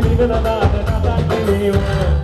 danada, nada que nenhuma